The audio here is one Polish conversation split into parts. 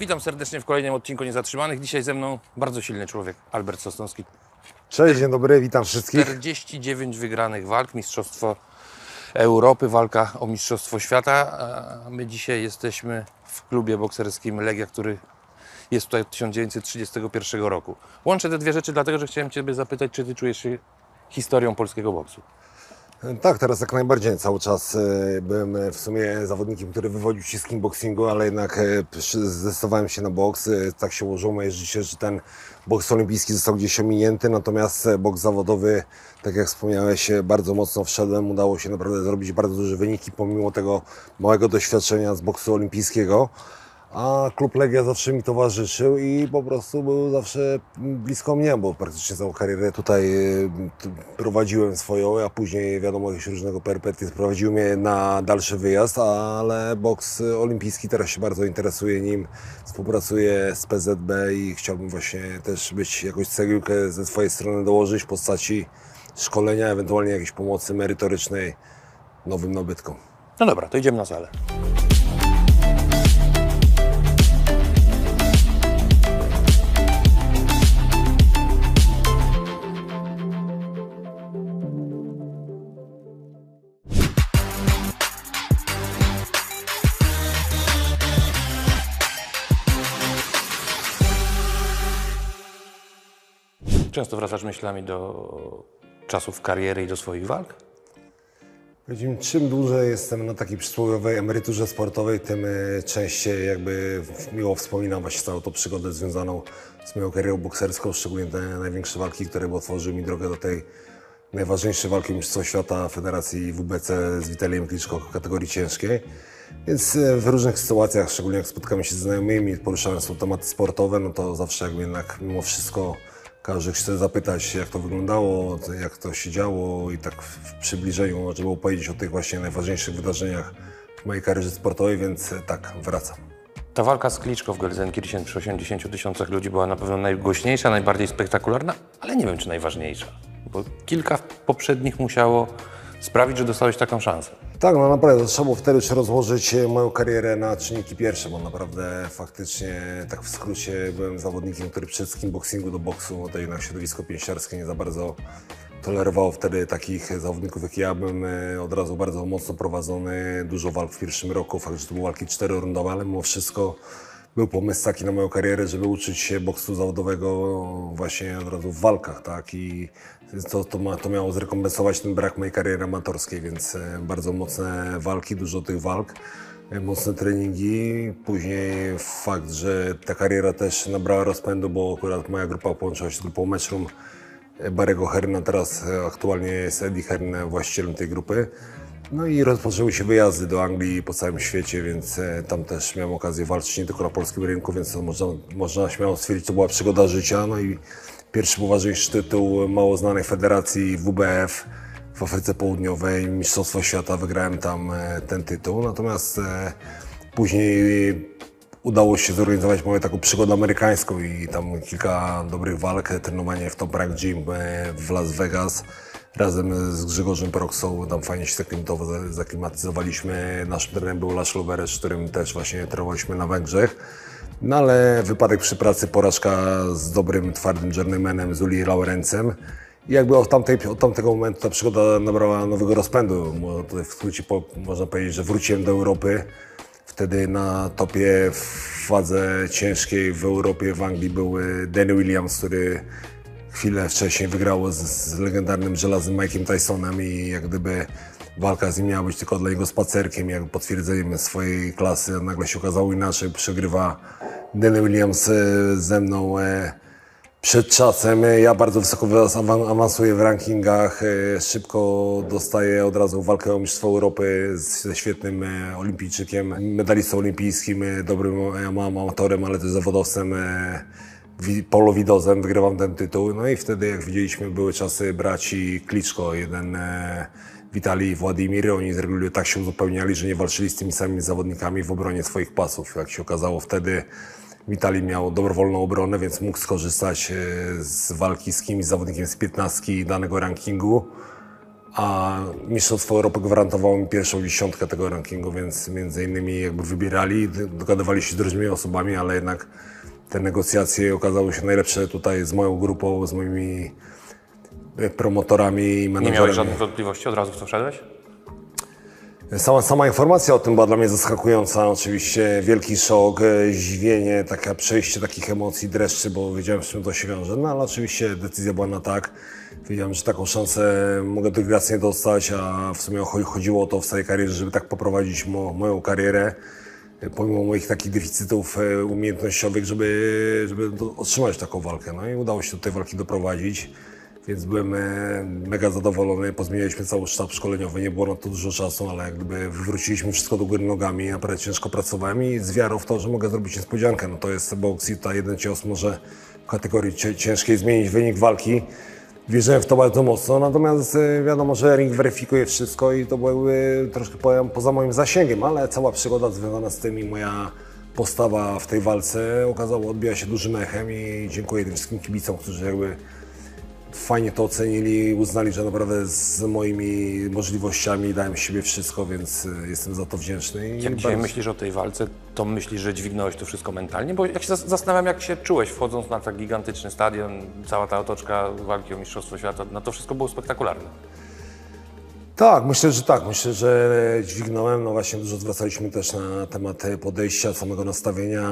Witam serdecznie w kolejnym odcinku Niezatrzymanych. Dzisiaj ze mną bardzo silny człowiek, Albert Sosnowski. Cześć, dzień dobry, witam wszystkich. 49 wygranych walk, Mistrzostwo Europy, walka o Mistrzostwo Świata. A my dzisiaj jesteśmy w klubie bokserskim Legia, który jest tutaj od 1931 roku. Łączę te dwie rzeczy dlatego, że chciałem Ciebie zapytać, czy Ty czujesz się historią polskiego boksu? Tak, teraz jak najbardziej. Cały czas e, byłem e, w sumie zawodnikiem, który wywodził się z kickboxingu, ale jednak e, zdecydowałem się na boks. Tak się ułożyło moje życie, że ten boks olimpijski został gdzieś ominięty, natomiast boks zawodowy, tak jak wspomniałeś, bardzo mocno wszedłem. Udało się naprawdę zrobić bardzo duże wyniki, pomimo tego małego doświadczenia z boksu olimpijskiego. A klub Legia zawsze mi towarzyszył i po prostu był zawsze blisko mnie, bo praktycznie całą karierę tutaj y, prowadziłem swoją, a później wiadomo jakieś różnego perypetie sprowadziły mnie na dalszy wyjazd, ale boks olimpijski teraz się bardzo interesuje nim, współpracuję z PZB i chciałbym właśnie też być jakąś cegiełkę ze swojej strony dołożyć w postaci szkolenia, ewentualnie jakiejś pomocy merytorycznej nowym nabytkom. No dobra, to idziemy na salę. Często wracasz myślami do czasów kariery i do swoich walk? Powiedziałem, czym dłużej jestem na takiej przysłowiowej emeryturze sportowej, tym e, częściej jakby miło wspominam właśnie całą tą przygodę związaną z moją karierą bokserską, szczególnie te największe walki, które otworzyły mi drogę do tej najważniejszej walki Mistrzostwa Świata Federacji WBC z Witaliem Kliczko w kategorii ciężkiej. Więc e, w różnych sytuacjach, szczególnie jak spotkamy się z znajomymi, poruszając są tematy sportowe, no to zawsze jakby jednak mimo wszystko każdy chce zapytać, jak to wyglądało, jak to się działo i tak w przybliżeniu, żeby opowiedzieć o tych właśnie najważniejszych wydarzeniach w mojej karierze sportowej, więc tak, wracam. Ta walka z Kliczko w Gelsenkirchen przy 80 tysiącach ludzi była na pewno najgłośniejsza, najbardziej spektakularna, ale nie wiem, czy najważniejsza. Bo kilka poprzednich musiało sprawić, że dostałeś taką szansę. Tak, no naprawdę, trzeba było wtedy już rozłożyć e, moją karierę na czynniki pierwsze, bo naprawdę faktycznie, tak w skrócie, byłem zawodnikiem, który przed kickboxingu do boksu, to jednak środowisko pięściarskie nie za bardzo tolerowało wtedy takich zawodników jak ja. Byłem e, od razu bardzo mocno prowadzony, dużo walk w pierwszym roku, fakt, że to były walki czterorundowe, ale mimo wszystko był pomysł taki na moją karierę, żeby uczyć się boksu zawodowego właśnie od razu w walkach, tak? I to, to, ma, to miało zrekompensować ten brak mojej kariery amatorskiej, więc e, bardzo mocne walki, dużo tych walk, e, mocne treningi. Później fakt, że ta kariera też nabrała rozpędu, bo akurat moja grupa połączyła się z grupą Matchroom e, Barego Herna, teraz aktualnie jest Eddie Hearn e, właścicielem tej grupy. No i rozpoczęły się wyjazdy do Anglii po całym świecie, więc e, tam też miałem okazję walczyć nie tylko na polskim rynku, więc można, można śmiało stwierdzić, to była przygoda życia. No i pierwszy poważniejszy tytuł mało znanej federacji WBF w Afryce Południowej, Mistrzostwo Świata, wygrałem tam e, ten tytuł. Natomiast e, później udało się zorganizować moją taką przygodę amerykańską i tam kilka dobrych walk, trenowanie w Top Rank Gym w Las Vegas razem z Grzegorzem Proksą, tam fajnie się zaklimatyzowaliśmy. Naszym trenerem był Lasz Loveres, z którym też właśnie trenowaliśmy na Węgrzech. No ale wypadek przy pracy, porażka z dobrym, twardym journeymanem, z Uli Laurencem. I jakby od, tamtej, od tamtego momentu ta przygoda nabrała nowego rozpędu. W skrócie po, można powiedzieć, że wróciłem do Europy. Wtedy na topie w wadze ciężkiej w Europie, w Anglii był e, Danny Williams, który chwilę wcześniej wygrało z, z legendarnym żelaznym Mike'iem Tysonem i jak gdyby walka z nim miała być tylko dla niego spacerkiem, jak potwierdzeniem swojej klasy, a nagle się okazało inaczej, przegrywa Danny Williams e, ze mną e, przed czasem. Ja bardzo wysoko awan- awansuję w rankingach, e, szybko dostaję od razu walkę o Mistrzostwo Europy ze świetnym e, olimpijczykiem, medalistą olimpijskim, e, dobrym e, amatorem, ale też zawodowcem. E, Wi- Paulo Widozem, wygrywam ten tytuł. No i wtedy, jak widzieliśmy, były czasy braci Kliczko, jeden e, Witalij i Władimir. Oni z reguły tak się uzupełniali, że nie walczyli z tymi samymi zawodnikami w obronie swoich pasów. Jak się okazało wtedy, Witalij miał dobrowolną obronę, więc mógł skorzystać e, z walki z kimś zawodnikiem z 15 danego rankingu. a Mistrzostwo Europy gwarantowało mi pierwszą dziesiątkę tego rankingu, więc między innymi jakby wybierali, dogadywali się z różnymi osobami, ale jednak te negocjacje okazały się najlepsze tutaj z moją grupą, z moimi e, promotorami i Nie menedżerami. miałeś żadnych wątpliwości od razu w co wszedłeś? Sama, sama informacja o tym była dla mnie zaskakująca. Oczywiście wielki szok, e, zdziwienie, takie przejście takich emocji, dreszczy, bo wiedziałem, z czym to się wiąże. No ale oczywiście decyzja była na tak. Wiedziałem, że taką szansę mogę dygresję dostać, a w sumie cho- chodziło o to w całej karierze, żeby tak poprowadzić mo, moją karierę. E, Pomimo moich takich deficytów e, umiejętnościowych, żeby, żeby otrzymać taką walkę. No i udało się do tej walki doprowadzić. Więc byłem e, mega zadowolony. Pozmienialiśmy cały sztab szkoleniowy, nie było na to dużo czasu, ale jak gdyby wywróciliśmy wszystko do góry nogami. Naprawdę ciężko pracowałem i z wiarą w to, że mogę zrobić niespodziankę. No to jest boks i ta jeden cios może w kategorii ciężkiej zmienić wynik walki. Wierzyłem w to bardzo mocno, natomiast e, wiadomo, że ring weryfikuje wszystko i to były troszkę powiem, poza moim zasięgiem, ale cała przygoda związana z tym i moja postawa w tej walce okazało odbija się dużym echem i dziękuję tym wszystkim kibicom, którzy jakby fajnie to ocenili, uznali, że naprawdę z moimi możliwościami dałem siebie wszystko, więc e, jestem za to wdzięczny. I Jak dzisiaj bardzo- myślisz o tej walce, to myślisz, że dźwignąłeś to wszystko mentalnie? Bo jak się zas- zastanawiam, jak się czułeś wchodząc na tak gigantyczny stadion, cała ta otoczka walki o Mistrzostwo Świata, no to wszystko było spektakularne. Tak, myślę, że tak. Myślę, że dźwignąłem. No właśnie dużo zwracaliśmy też na temat podejścia, samego nastawienia,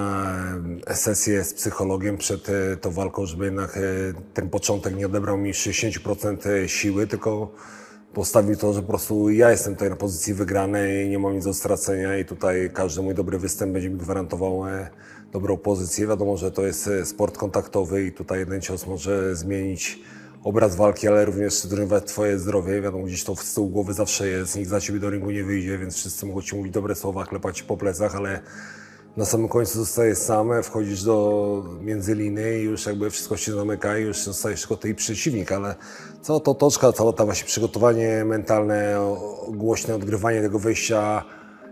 e, sesję z psychologiem przed e, tą walką, żeby jednak e, ten początek nie odebrał mi 60% siły, tylko postawił to, że po prostu ja jestem tutaj na pozycji wygranej, nie mam nic do stracenia i tutaj każdy mój dobry występ będzie mi gwarantował e, dobrą pozycję. Wiadomo, że to jest e, sport kontaktowy i tutaj jeden cios może zmienić obraz walki, ale również twoje zdrowie. Wiadomo, gdzieś to z tyłu głowy zawsze jest, nikt za ciebie do ringu nie wyjdzie, więc wszyscy mogą ci mówić dobre słowa, klepać ci po plecach, ale na samym końcu zostajesz sam, wchodzisz do międzyliny i już jakby wszystko się zamyka i już zostajesz tylko ty i przeciwnik, ale cała ta otoczka, cała ta właśnie przygotowanie mentalne, głośne odgrywanie tego wejścia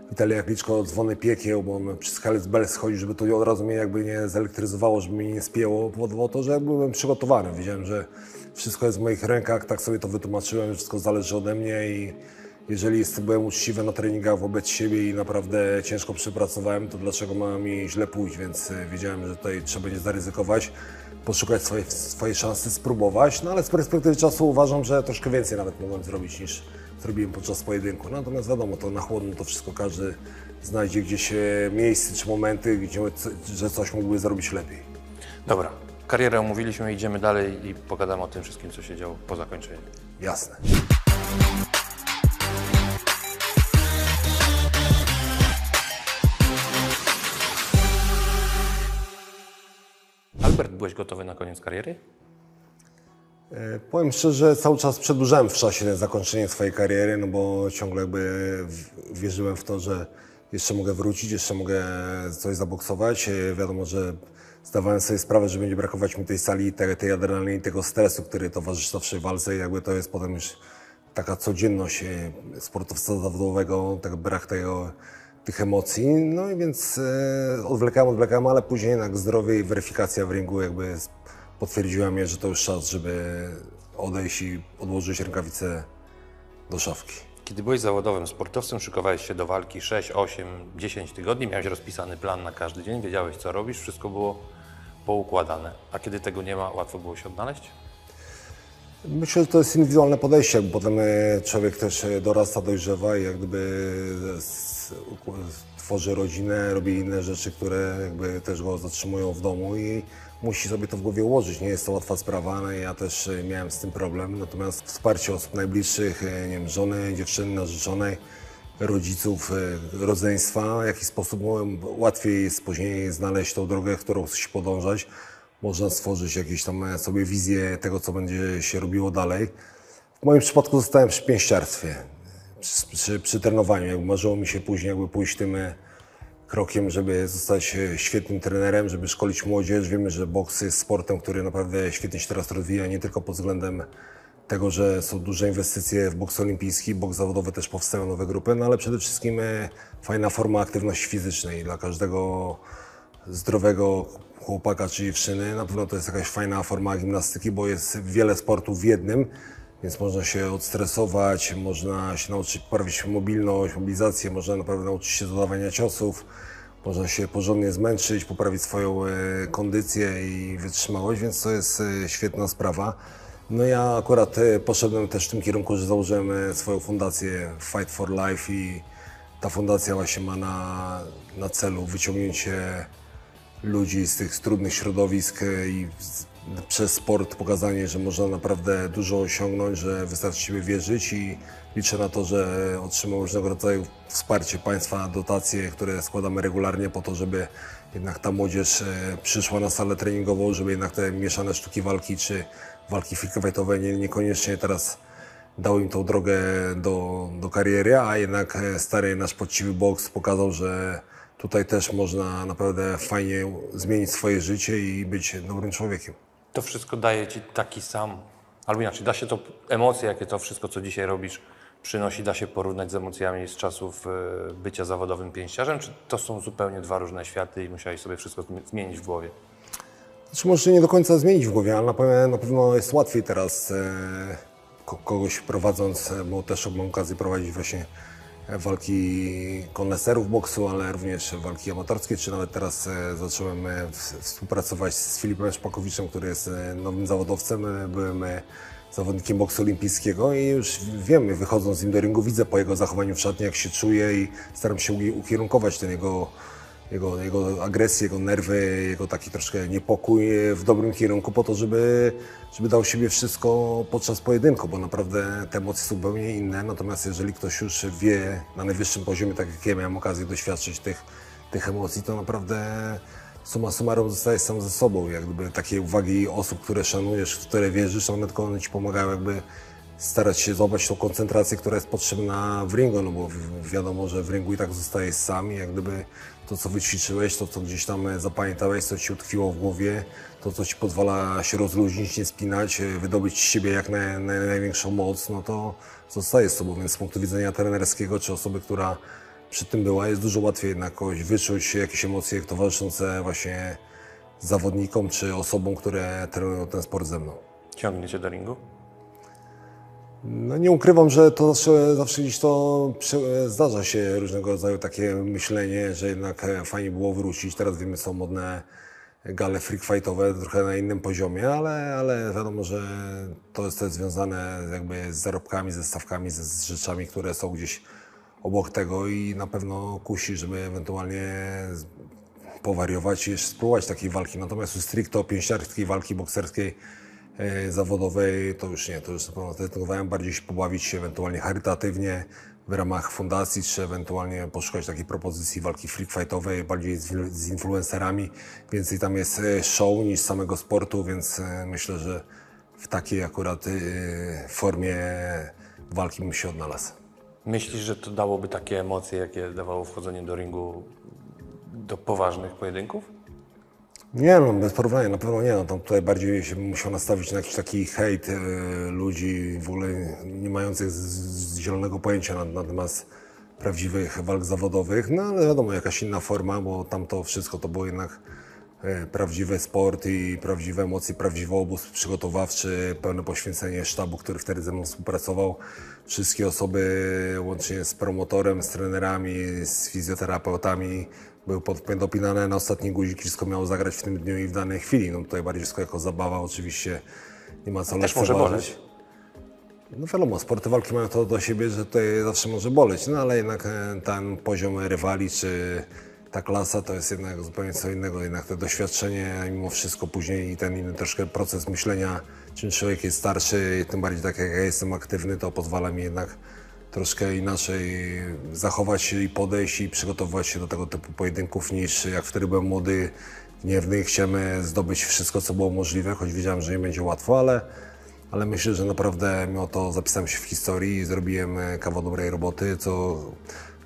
Witalia Kliczko dzwony piekieł, bo on przez Hells Bells chodzi, żeby to od razu mnie jakby nie zelektryzowało, żeby mnie nie spięło, powodowało to, że jakby byłem przygotowany. Wiedziałem, że wszystko jest w moich rękach, tak sobie to wytłumaczyłem, wszystko zależy ode mnie i jeżeli jest, byłem uczciwy na treningach wobec siebie i naprawdę ciężko przepracowałem, to dlaczego ma mi źle pójść, więc e, wiedziałem, że tutaj trzeba będzie zaryzykować, poszukać swojej, swojej szansy, spróbować, no ale z perspektywy czasu uważam, że troszkę więcej nawet mogłem zrobić niż zrobiłem podczas pojedynku. Natomiast wiadomo, to na chłodno to wszystko każdy znajdzie gdzieś e, miejsce czy momenty, gdzie, że coś mógłby zrobić lepiej. Dobra, karierę omówiliśmy, idziemy dalej i pogadamy o tym wszystkim, co się działo po zakończeniu. Jasne. Albert, byłeś gotowy na koniec kariery? E, Powiem szczerze, cały czas przedłużałem w czasie zakończenie swojej kariery, no bo ciągle jakby wierzyłem w to, że jeszcze mogę wrócić, jeszcze mogę coś zaboksować. E, Wiadomo, że zdawałem sobie sprawę, że będzie brakować mi tej sali, tej, tej adrenaliny, tego stresu, który towarzyszy zawsze walce i jakby to jest potem już taka codzienność e, sportowca zawodowego, tak brak tego, tych emocji. No i więc e, odwlekałem, odwlekałem, ale później jednak zdrowie i weryfikacja w ringu jakby potwierdziła mnie, że to już czas, żeby odejść i odłożyć rękawice do szafki. Kiedy byłeś zawodowym sportowcem, szykowałeś się do walki 6, 8, 10 tygodni, miałeś rozpisany plan na każdy dzień, wiedziałeś co robisz, wszystko było poukładane. A kiedy tego nie ma, łatwo było się odnaleźć? Myślę, że to jest indywidualne podejście, bo potem e, człowiek też e, dorasta, dojrzewa i jak gdyby tworzy rodzinę, robi inne rzeczy, które jakby też go zatrzymują w domu i musi sobie to w głowie ułożyć. Nie jest to łatwa sprawa, no ja też e, miałem z tym problem, natomiast wsparcie osób najbliższych, nie wiem, żony, dziewczyny, narzeczonej, rodziców, e, rodzeństwa, w jaki sposób łatwiej jest później znaleźć tą drogę, którą chce się podążać. Można stworzyć jakieś tam e, sobie wizję tego, co będzie się robiło dalej. W moim przypadku zostałem przy pięściarstwie, przy, przy, przy trenowaniu. Jakby marzyło mi się później jakby pójść tym e, krokiem, żeby zostać świetnym trenerem, żeby szkolić młodzież. Wiemy, że boks jest sportem, który naprawdę świetnie się teraz rozwija, nie tylko pod względem tego, że są duże inwestycje w boks olimpijski, boks zawodowy też powstają nowe grupy, no ale przede wszystkim e, fajna forma aktywności fizycznej dla każdego zdrowego chłopaka czy dziewczyny. Na pewno to jest jakaś fajna forma gimnastyki, bo jest wiele sportów w jednym więc można się odstresować, można się nauczyć poprawić mobilność, mobilizację, można naprawdę nauczyć się zadawania ciosów, można się porządnie zmęczyć, poprawić swoją e, kondycję i wytrzymałość, więc to jest e, świetna sprawa. No ja akurat e, poszedłem też w tym kierunku, że założyłem e, swoją fundację Fight for Life i ta fundacja właśnie ma na, na celu wyciągnięcie ludzi z tych trudnych środowisk e, i przez sport pokazanie, że można naprawdę dużo osiągnąć, że wystarczy siebie wierzyć i liczę na to, że otrzymam różnego rodzaju wsparcie państwa, dotacje, które składamy regularnie po to, żeby jednak ta młodzież przyszła na salę treningową, żeby jednak te mieszane sztuki walki czy walki freakfightowe nie, niekoniecznie teraz dał im tą drogę do, do kariery, a jednak e, stary nasz poczciwy boks pokazał, że tutaj też można naprawdę fajnie zmienić swoje życie i być dobrym człowiekiem. To wszystko daje ci taki sam, albo inaczej, da się to, emocje, jakie to wszystko, co dzisiaj robisz, przynosi, da się porównać z emocjami z czasów e, bycia zawodowym pięściarzem, czy to są zupełnie dwa różne światy i musiałeś sobie wszystko zmi- zmienić w głowie? Znaczy może nie do końca zmienić w głowie, ale na pewno, na pewno jest łatwiej teraz e, ko- kogoś prowadząc, e, bo też mam okazję prowadzić właśnie e, walki koneserów boksu, ale również walki amatorskie, czy nawet teraz zacząłem współpracować z Filipem Szpakowiczem, który jest nowym zawodowcem. Byłem zawodnikiem boksu olimpijskiego i już wiem, wychodząc z nim do ringu, widzę po jego zachowaniu w szatni, jak się czuje i staram się uki- ukierunkować ten jego jego, jego agresję, jego nerwy, jego taki troszkę niepokój w dobrym kierunku po to, żeby, żeby dał siebie wszystko podczas pojedynku, bo naprawdę te emocje są zupełnie inne. Natomiast jeżeli ktoś już wie na najwyższym poziomie, tak jak ja miałem okazję doświadczyć tych, tych emocji, to naprawdę suma summarum zostajesz sam ze sobą. Jak gdyby takie uwagi osób, które szanujesz, w które wierzysz, one tylko one ci pomagają jakby starać się złapać tą koncentrację, która jest potrzebna w ringu, no bo wi- wiadomo, że w ringu i tak zostajesz sam i jak gdyby to, co wyćwiczyłeś, to, co gdzieś tam e, zapamiętałeś, co ci utkwiło w głowie, to, co ci pozwala się rozluźnić, nie spinać, e, wydobyć z siebie jak naj, naj, największą moc, no to zostaje z sobą, więc z punktu widzenia trenerskiego, czy osoby, która przy tym była, jest dużo łatwiej jednak wyczuć jakieś emocje towarzyszące właśnie zawodnikom, czy osobom, które trenują ten sport ze mną. Ciągnie cię do ringu? No nie ukrywam, że to zawsze, zawsze gdzieś to zdarza się różnego rodzaju takie myślenie, że jednak e, fajnie było wrócić. Teraz wiemy, są modne gale freak fightowe, trochę na innym poziomie, ale, ale wiadomo, że to jest też związane jakby z zarobkami, ze stawkami, ze, z rzeczami, które są gdzieś obok tego i na pewno kusi, żeby ewentualnie powariować i spróbować takiej walki. Natomiast stricte pięściarskiej walki bokserskiej zawodowej to już nie, to już na pewno bardziej się pobawić się ewentualnie charytatywnie w ramach fundacji, czy ewentualnie poszukać takiej propozycji walki freak fightowej, bardziej z, z influencerami. Więcej tam jest e, show niż samego sportu, więc e, myślę, że w takiej akurat e, formie walki bym się odnalazł. Myślisz, że to dałoby takie emocje, jakie dawało wchodzenie do ringu do poważnych pojedynków? Nie no, bez porównania, na pewno nie. No, tam tutaj bardziej się musiał nastawić na jakiś taki hejt e, ludzi w ogóle nie mających z, z zielonego pojęcia na, na temat prawdziwych walk zawodowych. No ale wiadomo, jakaś inna forma, bo tam to wszystko to było jednak e, prawdziwy sport i prawdziwe emocje, prawdziwy obóz przygotowawczy, pełne poświęcenie sztabu, który wtedy ze mną współpracował. Wszystkie osoby, łącznie z promotorem, z trenerami, z fizjoterapeutami, były dopinane na ostatni guzik, wszystko miało zagrać w tym dniu i w danej chwili. No tutaj bardziej wszystko jako zabawa, oczywiście nie ma co Też może lekceważyć. boleć. No wiadomo, sporty walki mają to do siebie, że tutaj zawsze może boleć, no ale jednak e, ten poziom rywali czy ta klasa to jest jednak zupełnie co innego. Jednak to doświadczenie, mimo wszystko później i ten inny troszkę proces myślenia, czym człowiek jest starszy, tym bardziej tak jak ja jestem aktywny, to pozwala mi jednak troszkę inaczej zachować się i podejść i przygotowywać się do tego typu pojedynków niż jak wtedy byłem młody, gniewny i chciałem zdobyć wszystko, co było możliwe, choć wiedziałem, że nie będzie łatwo, ale ale myślę, że naprawdę mimo to zapisałem się w historii i zrobiłem kawał dobrej roboty, co,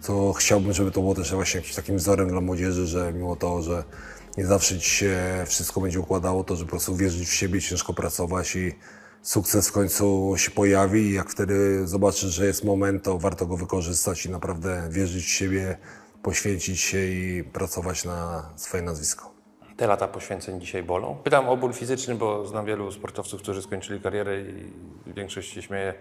co chciałbym, żeby to było też właśnie jakimś takim wzorem dla młodzieży, że mimo to, że nie zawsze ci się wszystko będzie układało, to że po prostu wierzyć w siebie, ciężko pracować i sukces w końcu się pojawi i jak wtedy zobaczysz, że jest moment, to warto go wykorzystać i naprawdę wierzyć w siebie, poświęcić się i pracować na swoje nazwisko. Te lata poświęceń dzisiaj bolą? Pytam o ból fizyczny, bo znam wielu sportowców, którzy skończyli karierę i większość się śmieje,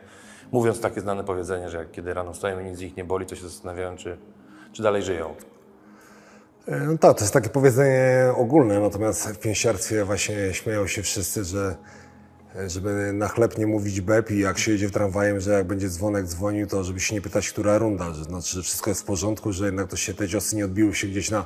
mówiąc takie znane powiedzenie, że jak kiedy rano wstają i nic ich nie boli, to się zastanawiają, czy, czy dalej żyją. E, No tak, to jest takie powiedzenie ogólne, natomiast w pięściarstwie właśnie śmieją się wszyscy, że e, żeby na chleb nie mówić bep i jak się jedzie w tramwajem, że jak będzie dzwonek dzwonił, to żeby się nie pytać, która runda, że znaczy, że wszystko jest w porządku, że jednak to się te ciosy nie odbiły się gdzieś na,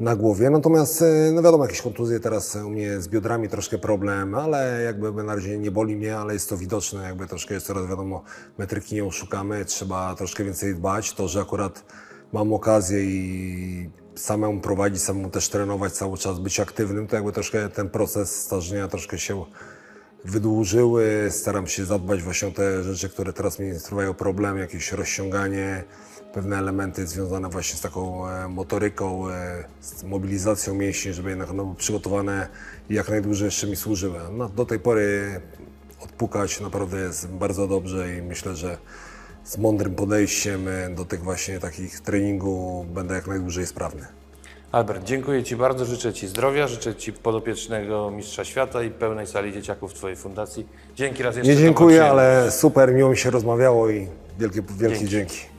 na głowie. Natomiast, e, no wiadomo, jakieś kontuzje teraz u mnie z biodrami troszkę problem, ale jakby na razie nie boli mnie, ale jest to widoczne, jakby troszkę jest teraz wiadomo, metryki nie oszukamy, trzeba troszkę więcej dbać. To, że akurat mam okazję i samemu prowadzić, samemu też trenować cały czas, być aktywnym, to jakby troszkę ten proces starzenia troszkę się wydłużyły. Staram się zadbać właśnie o te rzeczy, które teraz mi sprawiają problem, jakieś rozciąganie, pewne elementy związane właśnie z taką e, motoryką, e, z mobilizacją mięśni, żeby jednak one były przygotowane i jak najdłużej jeszcze mi służyły. No, do tej pory odpukać naprawdę jest bardzo dobrze i myślę, że z mądrym podejściem e, do tych właśnie takich treningu będę jak najdłużej sprawny. Albert, dziękuję Ci bardzo, życzę Ci zdrowia, życzę Ci podopiecznego Mistrza Świata i pełnej sali dzieciaków w Twojej fundacji. Dzięki raz jeszcze. Nie dziękuję, ale super, miło mi się rozmawiało i wielkie, wielkie Dzięki. dzięki.